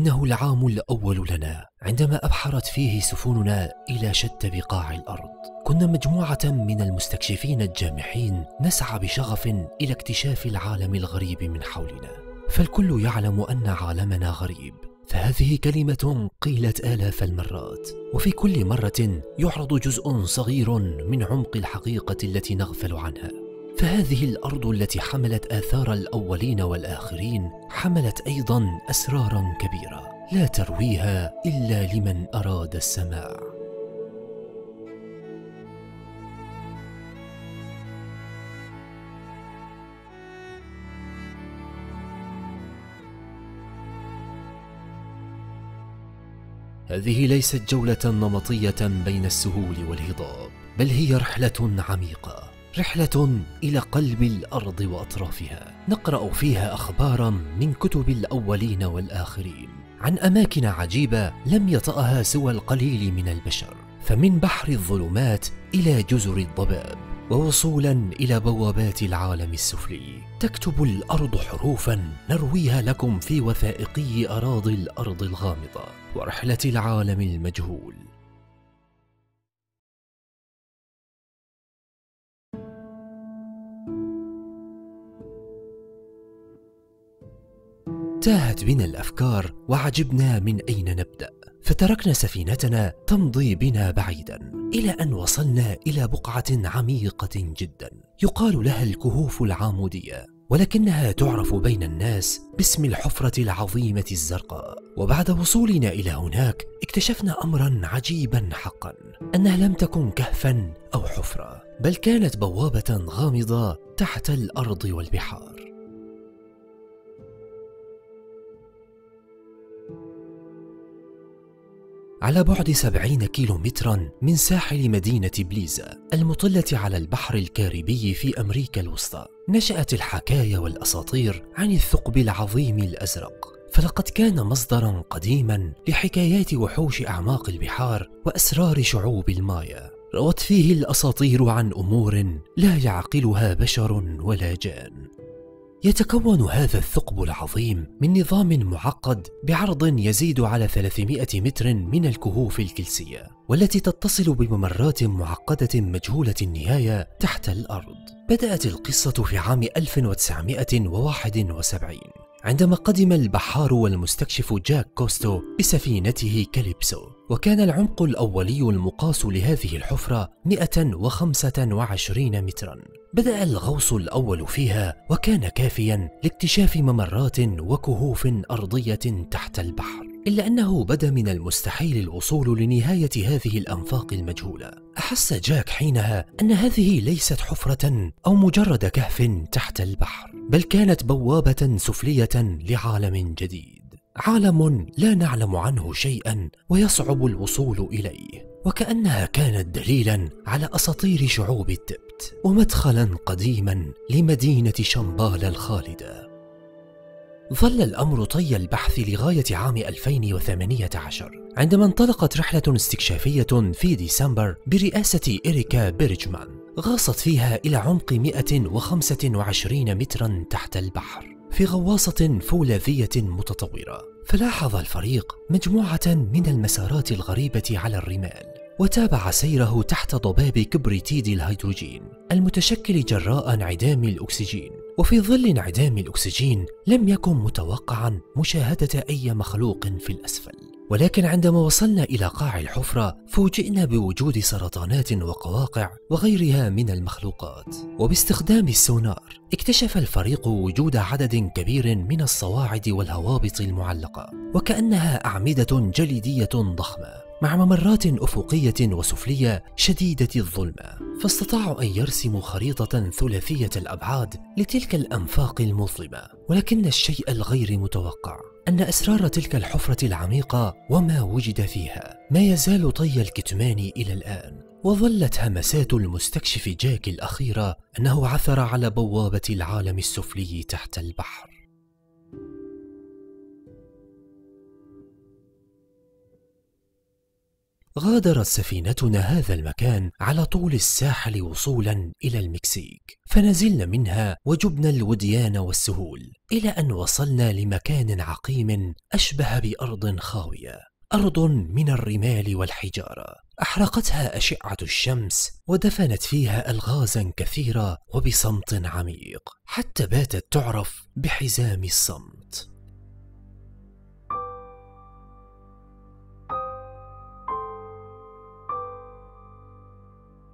إنه العام الأول لنا عندما أبحرت فيه سفننا إلى شتى بقاع الأرض. كنا مجموعة من المستكشفين الجامحين نسعى بشغف إلى اكتشاف العالم الغريب من حولنا. فالكل يعلم أن عالمنا غريب. فهذه كلمة قيلت آلاف المرات. وفي كل مرة يعرض جزء صغير من عمق الحقيقة التي نغفل عنها. فهذه الأرض التي حملت آثار الأولين والآخرين حملت أيضا أسرارا كبيرة لا ترويها إلا لمن أراد السماع. هذه ليست جولة نمطية بين السهول والهضاب بل هي رحلة عميقة. رحلة إلى قلب الأرض وأطرافها. نقرأ فيها أخبارا من كتب الأولين والآخرين. عن أماكن عجيبة لم يطأها سوى القليل من البشر. فمن بحر الظلمات إلى جزر الضباب ووصولا إلى بوابات العالم السفلي. تكتب الأرض حروفا نرويها لكم في وثائقي أراضي الأرض الغامضة ورحلة العالم المجهول. تاهت بنا الأفكار وعجبنا من أين نبدأ. فتركنا سفينتنا تمضي بنا بعيدا إلى أن وصلنا إلى بقعة عميقة جدا. يقال لها الكهوف العاموديه ولكنها تعرف بين الناس باسم الحفرة العظيمة الزرقاء. وبعد وصولنا إلى هناك اكتشفنا امرا عجيبا حقا أنها لم تكن كهفا أو حفرة بل كانت بوابة غامضة تحت الأرض والبحار. على بعد سبعين كيلو مترا من ساحل مدينة بليزا المطلة على البحر الكاريبي في أمريكا الوسطى. نشأت الحكاية والأساطير عن الثقب العظيم الأزرق. فلقد كان مصدرا قديما لحكايات وحوش أعماق البحار وأسرار شعوب المايا. روت فيه الأساطير عن أمور لا يعقلها بشر ولا جان. يتكون هذا الثقب العظيم من نظام معقد بعرض يزيد على 300 متر من الكهوف الكلسية والتي تتصل بممرات معقدة مجهولة النهاية تحت الأرض. بدأت القصة في عام 1971 عندما قدم البحار والمستكشف جاك كوستو بسفينته كاليبسو وكان العمق الأولي المقاس لهذه الحفرة 125 مترا. بدأ الغوص الأول فيها وكان كافيا لاكتشاف ممرات وكهوف أرضية تحت البحر. إلا أنه بدا من المستحيل الوصول لنهاية هذه الأنفاق المجهولة. أحس جاك حينها أن هذه ليست حفرة أو مجرد كهف تحت البحر بل كانت بوابة سفلية لعالم جديد. عالم لا نعلم عنه شيئا ويصعب الوصول إليه وكأنها كانت دليلا على أساطير شعوب التبت ومدخلا قديما لمدينة شمبال الخالدة. ظل الأمر طي البحث لغاية عام 2018 عندما انطلقت رحلة استكشافية في ديسمبر برئاسة إريكا بيرجمان غاصت فيها إلى عمق 125 مترا تحت البحر في غواصة فولاذية متطورة. فلاحظ الفريق مجموعة من المسارات الغريبة على الرمال وتابع سيره تحت ضباب كبريتيد الهيدروجين المتشكل جراء انعدام الأكسجين. وفي ظل انعدام الأكسجين لم يكن متوقعا مشاهدة أي مخلوق في الأسفل. ولكن عندما وصلنا إلى قاع الحفرة فوجئنا بوجود سرطانات وقواقع وغيرها من المخلوقات. وباستخدام السونار اكتشف الفريق وجود عدد كبير من الصواعد والهوابط المعلقة وكأنها أعمدة جليدية ضخمة. مع ممرات أفقية وسفلية شديدة الظلمة فاستطاعوا أن يرسموا خريطة ثلاثية الأبعاد لتلك الأنفاق المظلمة. ولكن الشيء الغير متوقع أن أسرار تلك الحفرة العميقة وما وجد فيها ما يزال طي الكتمان إلى الآن. وظلت همسات المستكشف جاك الأخيرة أنه عثر على بوابة العالم السفلي تحت البحر. غادرت سفينتنا هذا المكان على طول الساحل وصولا إلى المكسيك. فنزلنا منها وجبنا الوديان والسهول إلى أن وصلنا لمكان عقيم أشبه بأرض خاوية أرض من الرمال والحجارة. أحرقتها أشعة الشمس ودفنت فيها ألغازا كثيرة وبصمت عميق حتى باتت تعرف بحزام الصمت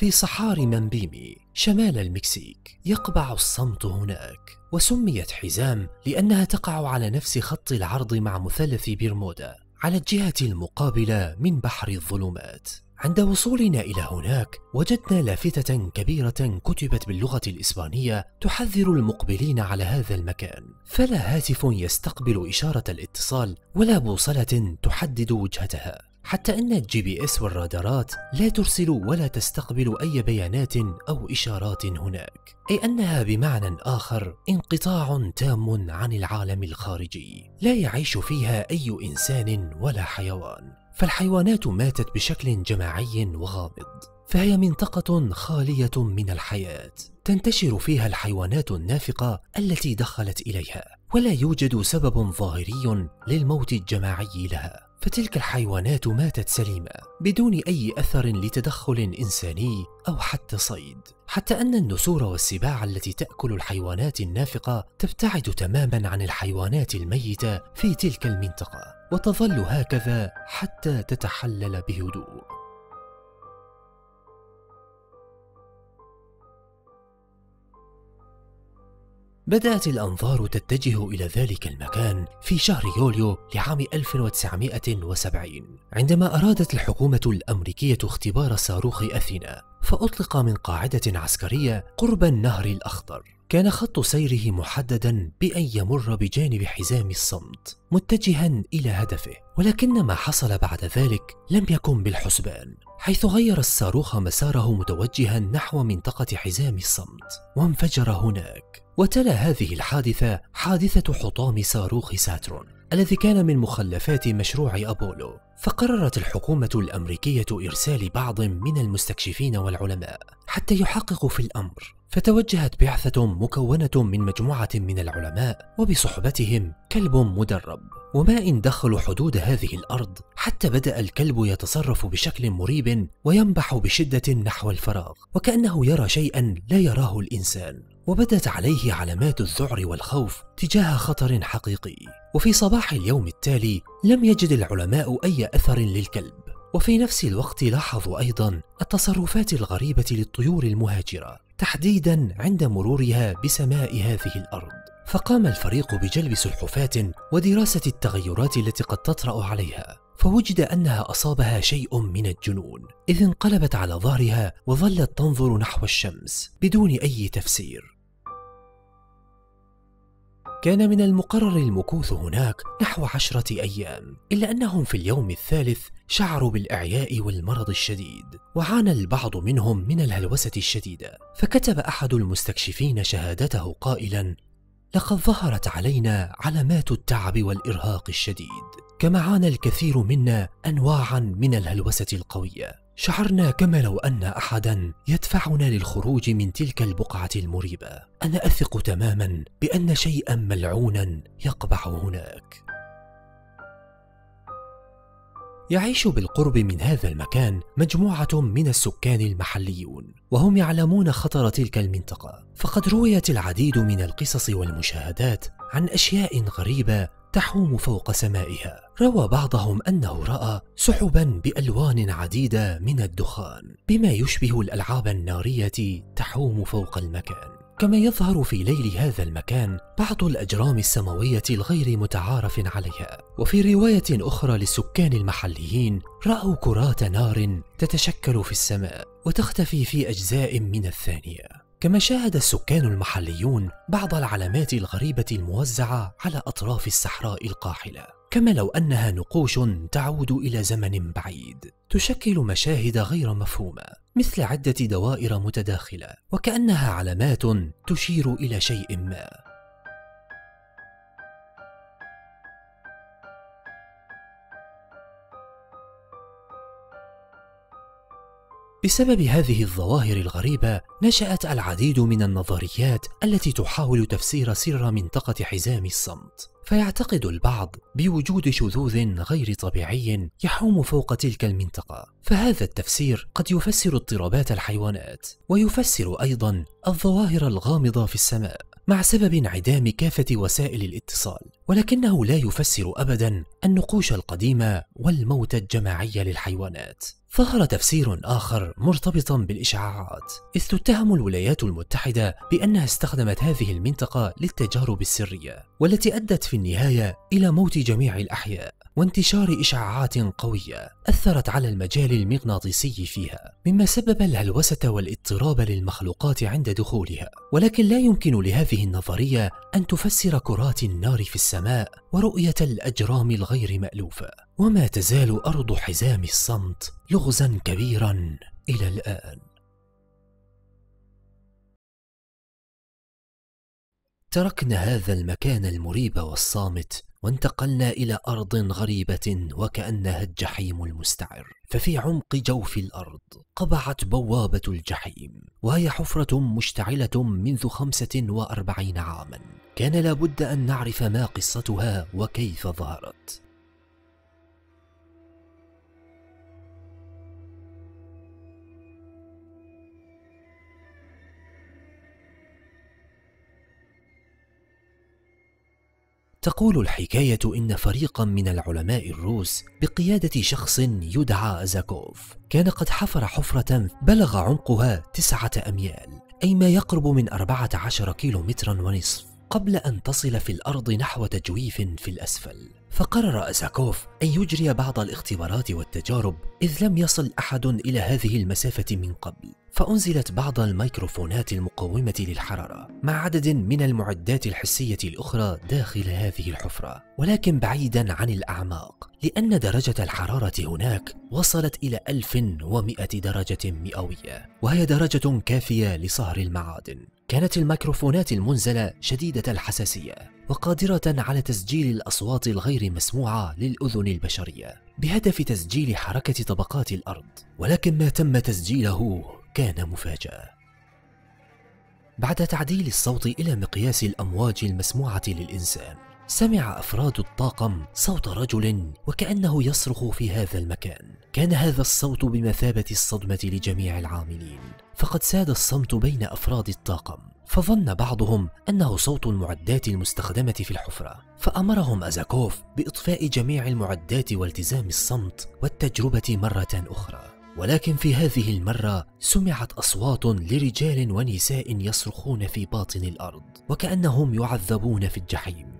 في صحاري منبيمي شمال المكسيك يقبع الصمت هناك وسميت حزام لأنها تقع على نفس خط العرض مع مثلث برمودا على الجهة المقابلة من بحر الظلمات. عند وصولنا إلى هناك وجدنا لافتة كبيرة كتبت باللغة الإسبانية تحذر المقبلين على هذا المكان. فلا هاتف يستقبل إشارة الاتصال ولا بوصلة تحدد وجهتها. حتى أن ال GPS والرادارات لا ترسل ولا تستقبل أي بيانات أو إشارات هناك أي أنها بمعنى آخر انقطاع تام عن العالم الخارجي لا يعيش فيها أي إنسان ولا حيوان. فالحيوانات ماتت بشكل جماعي وغامض فهي منطقة خالية من الحياة. تنتشر فيها الحيوانات النافقة التي دخلت إليها ولا يوجد سبب ظاهري للموت الجماعي لها. فتلك الحيوانات ماتت سليمة بدون أي أثر لتدخل إنساني أو حتى صيد. حتى أن النسور والسباع التي تأكل الحيوانات النافقة تبتعد تماما عن الحيوانات الميتة في تلك المنطقة وتظل هكذا حتى تتحلل بهدوء. بدأت الأنظار تتجه إلى ذلك المكان في شهر يوليو لعام 1970 عندما أرادت الحكومة الأمريكية اختبار صاروخ أثينا فأطلق من قاعدة عسكرية قرب النهر الأخضر. كان خط سيره محددا بأن يمر بجانب حزام الصمت متجها إلى هدفه. ولكن ما حصل بعد ذلك لم يكن بالحسبان حيث غير الصاروخ مساره متوجها نحو منطقة حزام الصمت وانفجر هناك. وتلا هذه الحادثة حادثة حطام صاروخ ساترون الذي كان من مخلفات مشروع أبولو. فقررت الحكومة الأمريكية إرسال بعض من المستكشفين والعلماء حتى يحققوا في الأمر. فتوجهت بعثة مكونة من مجموعة من العلماء وبصحبتهم كلب مدرب. وما إن دخلوا حدود هذه الأرض حتى بدأ الكلب يتصرف بشكل مريب وينبح بشدة نحو الفراغ وكأنه يرى شيئا لا يراه الإنسان. وبدت عليه علامات الذعر والخوف تجاه خطر حقيقي. وفي صباح اليوم التالي لم يجد العلماء أي أثر للكلب. وفي نفس الوقت لاحظوا أيضا التصرفات الغريبة للطيور المهاجرة تحديدا عند مرورها بسماء هذه الأرض. فقام الفريق بجلب سلحفاة ودراسة التغيرات التي قد تطرأ عليها. فوجد أنها أصابها شيء من الجنون إذ انقلبت على ظهرها وظلت تنظر نحو الشمس بدون أي تفسير. كان من المقرر المكوث هناك نحو عشرة أيام إلا أنهم في اليوم الثالث شعروا بالإعياء والمرض الشديد وعانى البعض منهم من الهلوسة الشديدة فكتب أحد المستكشفين شهادته قائلا لقد ظهرت علينا علامات التعب والإرهاق الشديد. كما عانى الكثير منا أنواعا من الهلوسة القوية. شعرنا كما لو أن أحدا يدفعنا للخروج من تلك البقعة المريبة. أنا أثق تماما بأن شيئا ملعونا يقبع هناك. يعيش بالقرب من هذا المكان مجموعة من السكان المحليون وهم يعلمون خطر تلك المنطقة. فقد رويت العديد من القصص والمشاهدات عن أشياء غريبة تحوم فوق سمائها. روى بعضهم أنه رأى سحبا بألوان عديدة من الدخان بما يشبه الألعاب النارية تحوم فوق المكان. كما يظهر في ليل هذا المكان بعض الأجرام السماوية الغير متعارف عليها. وفي رواية أخرى للسكان المحليين رأوا كرات نار تتشكل في السماء وتختفي في أجزاء من الثانية. كما شاهد السكان المحليون بعض العلامات الغريبة الموزعة على أطراف الصحراء القاحلة. كما لو أنها نقوش تعود إلى زمن بعيد تشكل مشاهد غير مفهومة مثل عدة دوائر متداخلة وكأنها علامات تشير إلى شيء ما. بسبب هذه الظواهر الغريبة نشأت العديد من النظريات التي تحاول تفسير سر منطقة حزام الصمت. فيعتقد البعض بوجود شذوذ غير طبيعي يحوم فوق تلك المنطقة. فهذا التفسير قد يفسر اضطرابات الحيوانات ويفسر أيضا الظواهر الغامضة في السماء مع سبب انعدام كافة وسائل الاتصال. ولكنه لا يفسر أبدا النقوش القديمة والموت الجماعي للحيوانات. ظهر تفسير آخر مرتبطا بالإشعاعات إذ تتهم الولايات المتحدة بأنها استخدمت هذه المنطقة للتجارب السرية والتي أدت في النهاية إلى موت جميع الأحياء. وانتشار إشعاعات قوية أثرت على المجال المغناطيسي فيها مما سبب الهلوسة والاضطراب للمخلوقات عند دخولها. ولكن لا يمكن لهذه النظرية أن تفسر كرات النار في السماء ورؤية الأجرام الغير مألوفة. وما تزال أرض حزام الصمت لغزا كبيرا إلى الآن. تركنا هذا المكان المريب والصامت وانتقلنا إلى أرض غريبة وكأنها الجحيم المستعر. ففي عمق جوف الأرض قبعت بوابة الجحيم وهي حفرة مشتعلة منذ خمسة وأربعين عاما. كان لابد أن نعرف ما قصتها وكيف ظهرت. تقول الحكاية إن فريقا من العلماء الروس بقيادة شخص يدعى أزاكوف كان قد حفر حفرة بلغ عمقها تسعة أميال أي ما يقرب من أربعة عشر كيلو مترا ونصف قبل أن تصل في الأرض نحو تجويف في الأسفل. فقرر أزاكوف أن يجري بعض الاختبارات والتجارب إذ لم يصل أحد إلى هذه المسافة من قبل. فأنزلت بعض الميكروفونات المقومة للحرارة مع عدد من المعدات الحسية الأخرى داخل هذه الحفرة. ولكن بعيدا عن الأعماق لأن درجة الحرارة هناك وصلت إلى 1100 درجة مئوية وهي درجة كافية لصهر المعادن. كانت الميكروفونات المنزلة شديدة الحساسية وقادرة على تسجيل الأصوات الغير مسموعة للأذن البشرية بهدف تسجيل حركة طبقات الأرض. ولكن ما تم تسجيله كان مفاجأة. بعد تعديل الصوت إلى مقياس الأمواج المسموعة للإنسان سمع أفراد الطاقم صوت رجل وكأنه يصرخ في هذا المكان. كان هذا الصوت بمثابة الصدمة لجميع العاملين. فقد ساد الصمت بين أفراد الطاقم فظن بعضهم أنه صوت المعدات المستخدمة في الحفرة. فأمرهم أزاكوف بإطفاء جميع المعدات والتزام الصمت والتجربة مرة أخرى. ولكن في هذه المرة سمعت أصوات لرجال ونساء يصرخون في باطن الأرض وكأنهم يعذبون في الجحيم.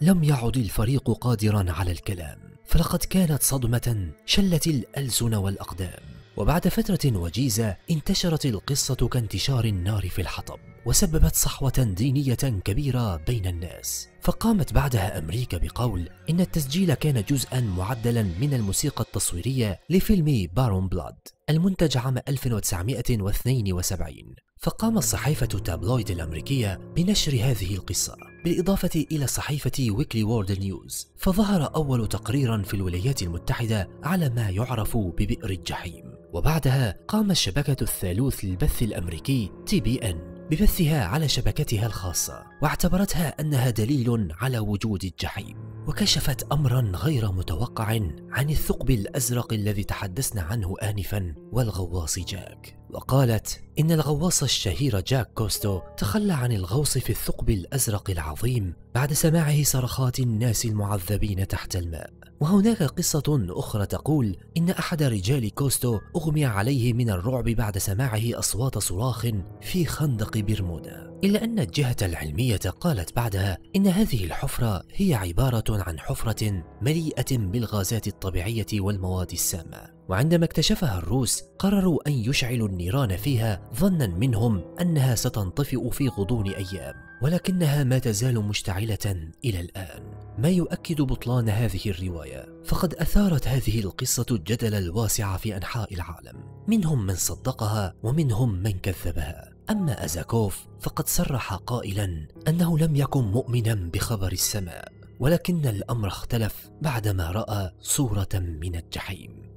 لم يعد الفريق قادرا على الكلام فلقد كانت صدمة شلت الألسن والأقدام. وبعد فترة وجيزة انتشرت القصة كانتشار النار في الحطب وسببت صحوة دينية كبيرة بين الناس. فقامت بعدها أمريكا بقول إن التسجيل كان جزءا معدلا من الموسيقى التصويرية لفيلم بارون بلاد المنتج عام 1972 فقامت صحيفة تابلويد الأمريكية بنشر هذه القصة. بالإضافة إلى صحيفة Weekly World News فظهر أول تقرير في الولايات المتحدة على ما يعرف ببئر الجحيم. وبعدها قامت شبكة الثالوث للبث الأمريكي TBN ببثها على شبكتها الخاصة واعتبرتها أنها دليل على وجود الجحيم. وكشفت أمرا غير متوقع عن الثقب الأزرق الذي تحدثنا عنه آنفا والغواص جاك. وقالت إن الغواص الشهير جاك كوستو تخلى عن الغوص في الثقب الأزرق العظيم بعد سماعه صرخات الناس المعذبين تحت الماء. وهناك قصة أخرى تقول إن أحد رجال كوستو أغمي عليه من الرعب بعد سماعه أصوات صراخ في خندق برمودا. إلا أن الجهة العلمية قالت بعدها إن هذه الحفرة هي عبارة عن حفرة مليئة بالغازات الطبيعية والمواد السامة. وعندما اكتشفها الروس قرروا أن يشعلوا النيران فيها ظنا منهم أنها ستنطفئ في غضون أيام. ولكنها ما تزال مشتعلة إلى الآن. ما يؤكد بطلان هذه الرواية فقد أثارت هذه القصة الجدل الواسع في أنحاء العالم. منهم من صدقها ومنهم من كذبها. أما أزاكوف فقد صرح قائلا أنه لم يكن مؤمنا بخبر السماء ولكن الأمر اختلف بعدما رأى صورة من الجحيم.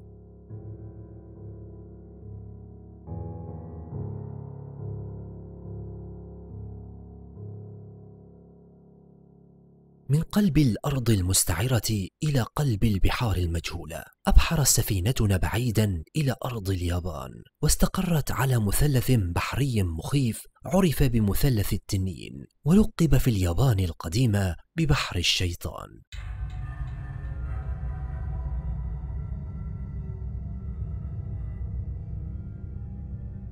من قلب الأرض المستعرة إلى قلب البحار المجهولة أبحر سفينتنا بعيدا إلى أرض اليابان واستقرت على مثلث بحري مخيف عرف بمثلث التنين ولقب في اليابان القديمة ببحر الشيطان.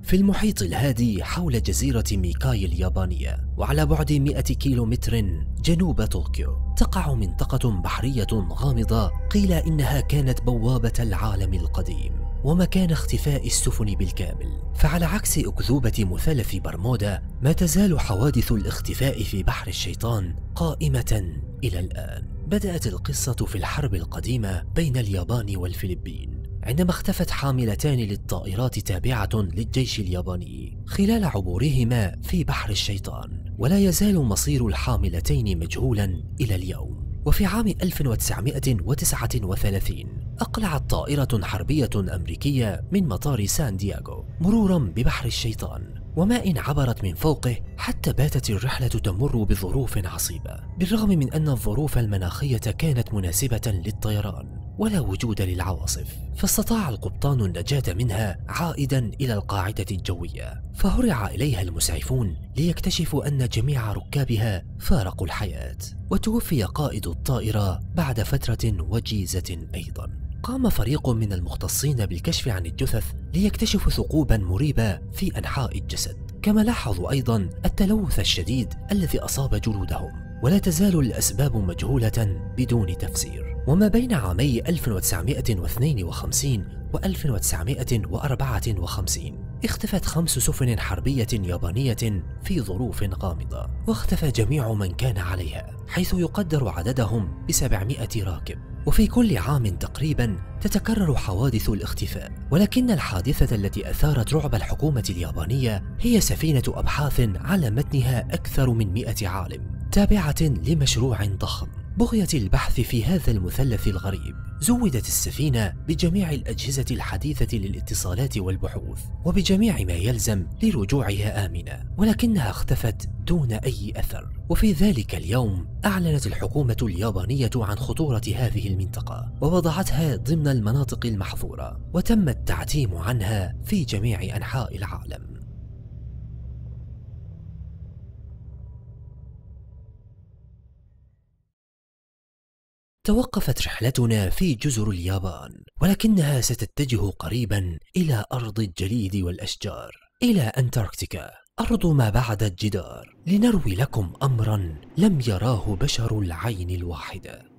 في المحيط الهادي حول جزيرة ميكاي اليابانية وعلى بعد 100 كيلومتر جنوب طوكيو تقع منطقة بحرية غامضة قيل إنها كانت بوابة العالم القديم ومكان اختفاء السفن بالكامل. فعلى عكس أكذوبة مثلث برمودا ما تزال حوادث الاختفاء في بحر الشيطان قائمة إلى الآن. بدأت القصة في الحرب القديمة بين اليابان والفلبين. عندما اختفت حاملتان للطائرات تابعة للجيش الياباني خلال عبورهما في بحر الشيطان ولا يزال مصير الحاملتين مجهولا إلى اليوم. وفي عام 1939 أقلعت طائرة حربية أمريكية من مطار سان دياغو مرورا ببحر الشيطان. وما إن عبرت من فوقه حتى باتت الرحلة تمر بظروف عصيبة بالرغم من أن الظروف المناخية كانت مناسبة للطيران ولا وجود للعواصف فاستطاع القبطان النجاة منها عائدا إلى القاعدة الجوية فهرع إليها المسعفون ليكتشفوا أن جميع ركابها فارقوا الحياة وتوفي قائد الطائرة بعد فترة وجيزة أيضا. قام فريق من المختصين بالكشف عن الجثث ليكتشفوا ثقوبا مريبة في أنحاء الجسد. كما لاحظوا أيضا التلوث الشديد الذي أصاب جلودهم ولا تزال الأسباب مجهولة بدون تفسير. وما بين عامي 1952 و 1954 اختفت خمس سفن حربية يابانية في ظروف غامضة واختفى جميع من كان عليها حيث يقدر عددهم ب 700 راكب. وفي كل عام تقريبا تتكرر حوادث الاختفاء ولكن الحادثة التي أثارت رعب الحكومة اليابانية هي سفينة أبحاث على متنها أكثر من مئة عالم تابعة لمشروع ضخم. بغية البحث في هذا المثلث الغريب زودت السفينة بجميع الأجهزة الحديثة للاتصالات والبحوث وبجميع ما يلزم لرجوعها آمنة ولكنها اختفت دون أي أثر. وفي ذلك اليوم أعلنت الحكومة اليابانية عن خطورة هذه المنطقة ووضعتها ضمن المناطق المحظورة وتم التعتيم عنها في جميع أنحاء العالم. توقفت رحلتنا في جزر اليابان ولكنها ستتجه قريبا إلى أرض الجليد والأشجار إلى أنتاركتيكا. أرض ما بعد الجدار. لنروي لكم أمرا لم يراه بشر العين الواحدة.